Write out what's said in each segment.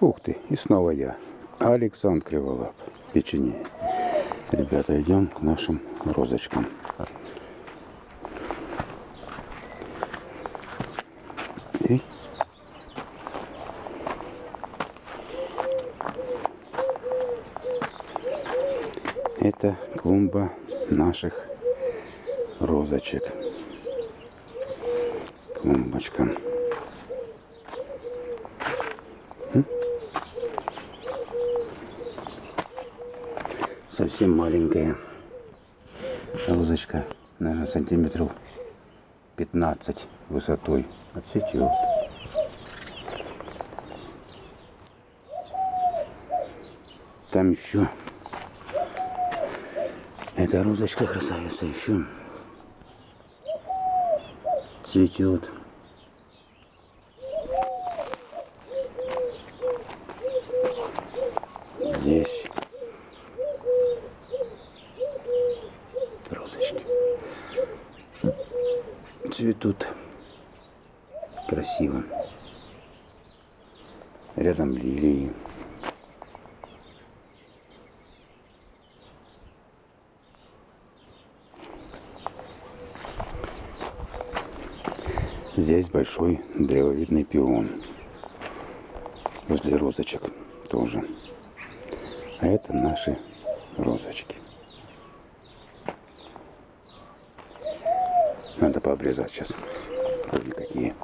Ух ты, и снова я. Александр Криволап, печенье. Ребята, идем к нашим розочкам. И это клумба наших розочек. Клумбочка. Совсем маленькая розочка, наверное, сантиметров 15 высотой. Отсечет. Там еще эта розочка красавица еще цветет. Здесь розочки цветут красиво. Рядом лилии. Здесь большой древовидный пион. Возле розочек тоже. А это наши розочки. Надо пообрезать сейчас. Ой, какие.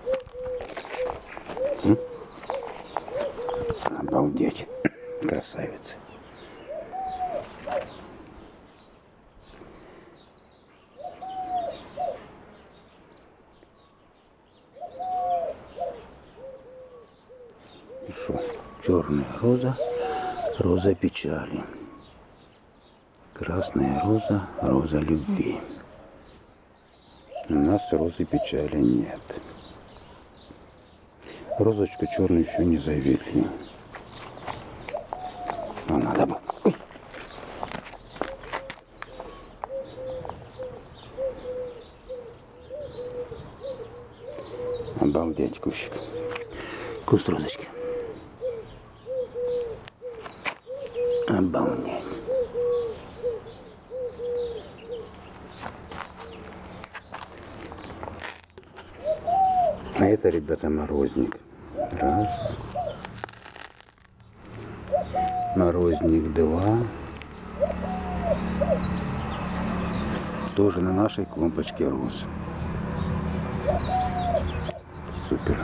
М? Обалдеть. Красавицы. Что? Черная роза, роза печали. Красная роза, роза любви. У нас розы печали нет. Розочку черную еще не завели. А надо бы. Обалдеть кущик. Куст розочки. Обалдеть. А это, ребята, морозник. Раз. Морозник два. Тоже на нашей клумбочке рос. Супер.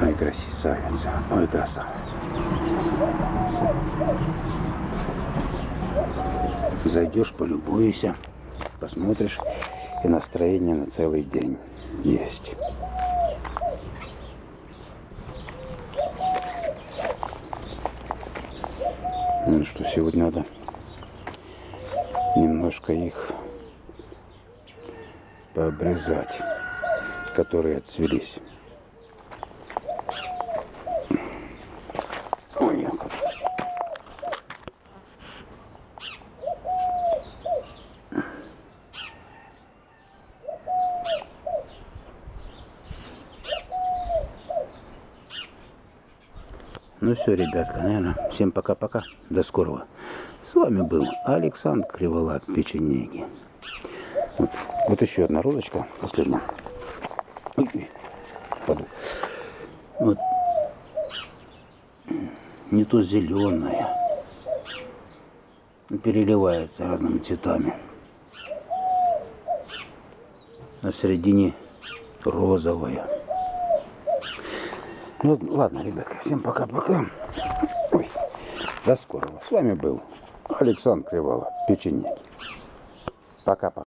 Ой, красавица. Ой, красавица. Зайдешь, полюбуйся, посмотришь, и настроение на целый день есть. Ну что, сегодня надо немножко их пообрезать, которые отцвелись. Ой, как. Ну все, ребятка, наверное, всем пока-пока. До скорого. С вами был Александр Криволап, печенеги. Вот, вот еще одна розочка, последняя. Паду. Вот. Не то зеленая. Переливается разными цветами. А в середине розовая. Ну ладно, ребятка, всем пока-пока. До скорого. С вами был Александр Криволап, печенеги. Пока-пока.